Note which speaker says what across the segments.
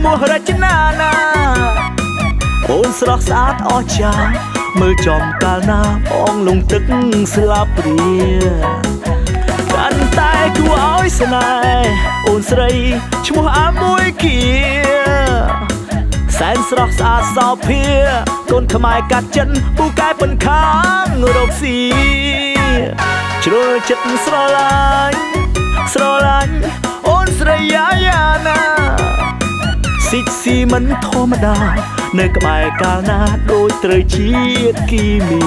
Speaker 1: ឈ្មោះរចនាណាអូនស្រស់ស្អាតអស្ចារ្យមើលចំកាលណាបងលងទឹកស្លាប់ព្រាកាន់តែគួរឲ្យស្នេហ៍អូនស្រីឈ្មោះអាមួយគៀសែនស្រស់ស្អាតសោភាកូនខ្មែរកាត់ចិនពូកែប៉ុនខាងរកស៊ីជ្រុលចិត្តស្រឡាញ់ស្រឡាញ់អូនស្រីយ៉ាយ៉ាណា ស៊ីស៊ីមិនធម្មតា នៅក្បែរកាលណាដូចត្រូវជាតិគីមី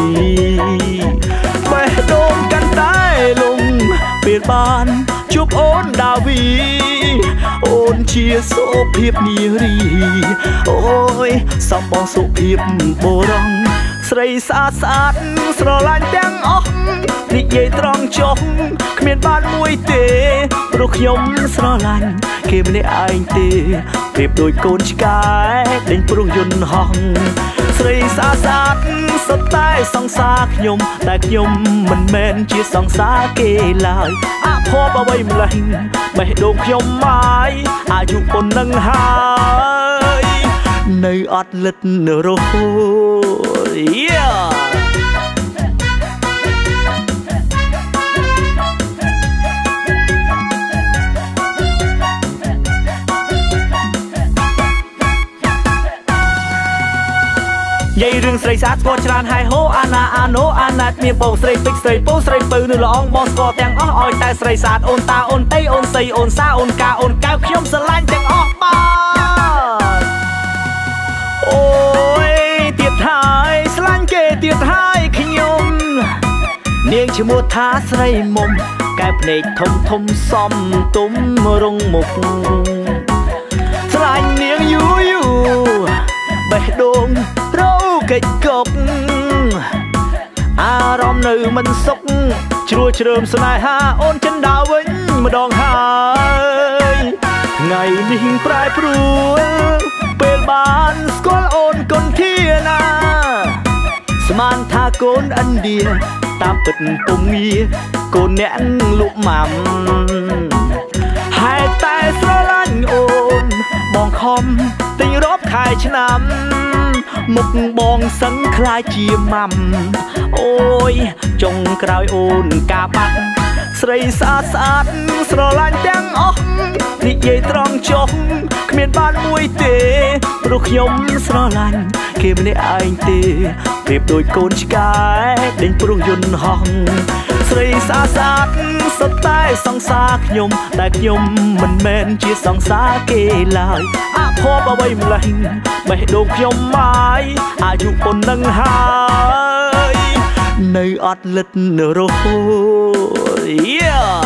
Speaker 1: បេះដូងកាន់តែលំពេលបានជួបអូនដាវី អូនជាសុភាពនារី អូយសំបងសុភាពបុរង ស្រីស្អាតស្អាតស្រឡាញ់ទាំងអស់និយាយត្រង់ចុះគ្មានបានមួយទេព្រោះខ្ញុំស្រឡាញ់គេម្នាក់ឯងទេប្រៀបដូចកូនឆ្កែដេញព្រោះយន្តហោះស្រីស្អាតស្អាតសុទ្ធតែសង្សារខ្ញុំតែខ្ញុំមិនមែនជាសង្សារគេឡើយអភ័ព្វអ្វីម្លេះបេះដូងខ្ញុំមកអាយុប៉ុណ្ណឹងហើយនៅអ ត់លិតរហូត Yeah! យាយរឿងស្រីសាស្គាល់ច្រើនហើយហូអាណាអាណូអាណាតមានបងស្រីពេជ្រស្រីពូស្រីពៅនៅល្អងបងស្គាល់ទាំងអស់ឲ្យតែស្រីសាទអូនតាអូនតៃអូនសៃអូនសាអូនកាអូនកៅខ្ញុំស្រ ខ្ញុំនាងឈ្មោះថាស្រីមុំកែភ្នែកធំធំសំទុំរងមុខស្រឡាញ់នាងយូយូបេះដូងកិច្ចកុកអារម្មណ៍នៅមិនសុខជ្រួជ្រើមស្នេហាអូនចិនដើវិញម្ដងហើយថ្ងៃនេះប្រែប្រួលពេលបានស្គាល់អូនគុនធាណា ស្មានថាកូនឥណ្ឌាតាមពិតពុំងាកូនអ្នកលក់ម៉ាំហេតុតែស្រឡាញ់អូនបងខំទិញរាប់ខែឆ្នាំមុខបងសឹងខ្លាចជាម៉ាំអូយចុងក្រោយអូនកាបាត់ស្រីស្អាតស្អាតស្រឡាញ់ទាំងអស់និយាយត្រង់ចុះគ្មានបានមួយទេព្រោះខ្ញុំស្រឡាញ់គេម្នាក់ឯងទេប្រៀបដូចកូនឆ្កែដេញព្រោះយន្តហោះស្រីស្អាតស្អាតសុទ្ធតែសង្សារខ្ញុំតែខ្ញុំមិនមែនជាសង្សារគេឡើយអភ័ព្វអ្វីម្លេះបេះដូងខ្ញុំមកអាយុប៉ុណ្ណឹងហើយនៅអត់លិតរហូត Yeah